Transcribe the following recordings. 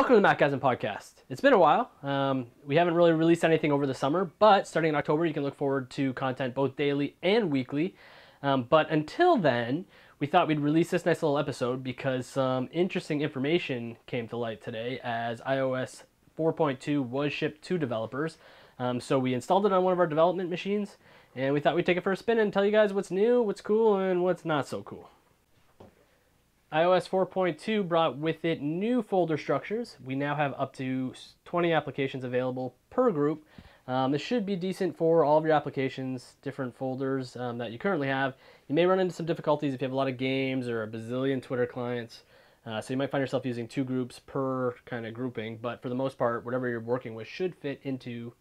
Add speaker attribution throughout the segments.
Speaker 1: Welcome to the Macgasm Podcast. It's been a while. Um, we haven't really released anything over the summer, but starting in October, you can look forward to content both daily and weekly. Um, but until then, we thought we'd release this nice little episode because some interesting information came to light today as iOS 4.2 was shipped to developers. Um, so we installed it on one of our development machines, and we thought we'd take it for a spin and tell you guys what's new, what's cool, and what's not so cool iOS 4.2 brought with it new folder structures. We now have up to 20 applications available per group. Um, this should be decent for all of your applications, different folders um, that you currently have. You may run into some difficulties if you have a lot of games or a bazillion Twitter clients. Uh, so you might find yourself using two groups per kind of grouping, but for the most part, whatever you're working with should fit into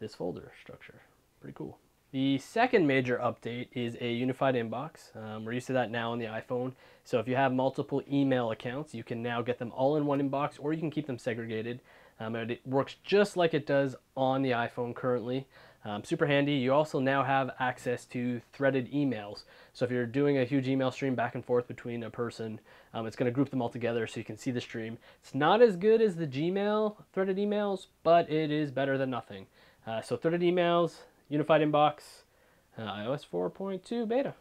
Speaker 1: this folder structure. Pretty cool. The second major update is a unified inbox. Um, we're used to that now on the iPhone. So if you have multiple email accounts, you can now get them all in one inbox or you can keep them segregated. Um, and it works just like it does on the iPhone currently. Um, super handy. You also now have access to threaded emails. So if you're doing a huge email stream back and forth between a person, um, it's going to group them all together so you can see the stream. It's not as good as the Gmail threaded emails, but it is better than nothing. Uh, so threaded emails, Unified Inbox, uh, iOS 4.2 beta.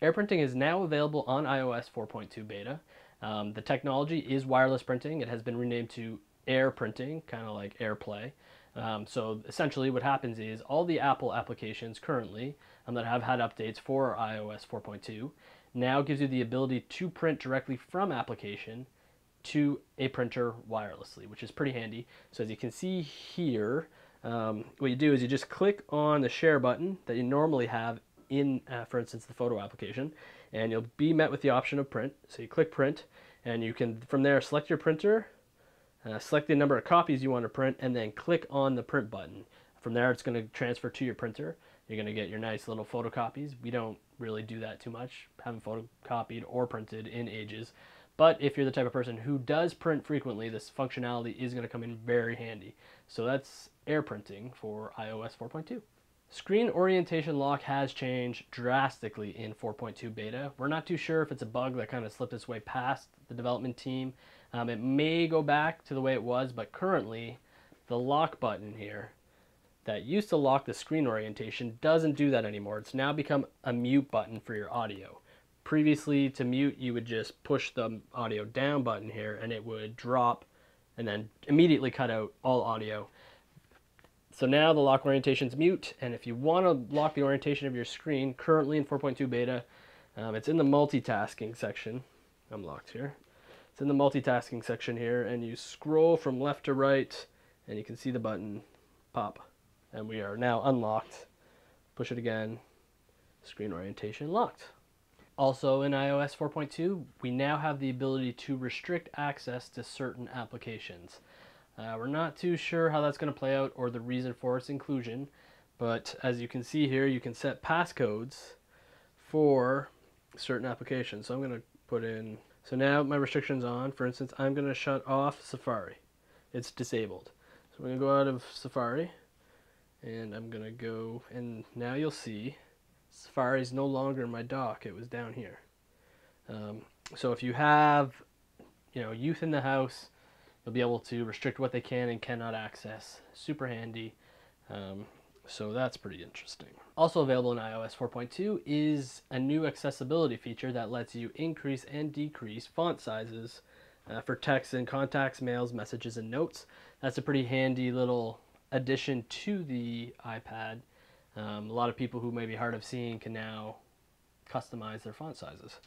Speaker 1: AirPrinting is now available on iOS 4.2 beta. Um, the technology is wireless printing. It has been renamed to Air Printing, kind of like AirPlay. Um, so essentially what happens is all the Apple applications currently um, that have had updates for iOS 4.2 now gives you the ability to print directly from application to a printer wirelessly, which is pretty handy. So as you can see here, um, what you do is you just click on the share button that you normally have in, uh, for instance, the photo application, and you'll be met with the option of print. So you click print, and you can, from there, select your printer, uh, select the number of copies you want to print, and then click on the print button. From there, it's going to transfer to your printer. You're going to get your nice little photocopies. We don't really do that too much, haven't photocopied or printed in ages. But if you're the type of person who does print frequently, this functionality is going to come in very handy. So that's air printing for iOS 4.2. Screen orientation lock has changed drastically in 4.2 beta. We're not too sure if it's a bug that kind of slipped its way past the development team. Um, it may go back to the way it was, but currently the lock button here that used to lock the screen orientation doesn't do that anymore. It's now become a mute button for your audio. Previously, to mute, you would just push the audio down button here and it would drop and then immediately cut out all audio. So now the lock orientation is mute, and if you want to lock the orientation of your screen, currently in 4.2 beta, um, it's in the multitasking section. I'm locked here. It's in the multitasking section here, and you scroll from left to right, and you can see the button pop. And we are now unlocked. Push it again, screen orientation locked. Also in iOS 4.2, we now have the ability to restrict access to certain applications. Uh, we're not too sure how that's going to play out or the reason for its inclusion, but as you can see here, you can set passcodes for certain applications. So I'm going to put in, so now my restriction's on. For instance, I'm going to shut off Safari. It's disabled. So I'm going to go out of Safari, and I'm going to go, and now you'll see Safari is no longer in my dock. It was down here. Um, so if you have, you know, youth in the house, you'll be able to restrict what they can and cannot access. Super handy. Um, so that's pretty interesting. Also available in iOS 4.2 is a new accessibility feature that lets you increase and decrease font sizes uh, for text and contacts, mails, messages, and notes. That's a pretty handy little addition to the iPad um, a lot of people who may be hard of seeing can now customize their font sizes.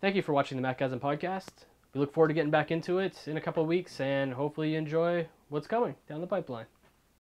Speaker 1: Thank you for watching the Macgasm podcast. We look forward to getting back into it in a couple weeks and hopefully you enjoy what's coming down the pipeline.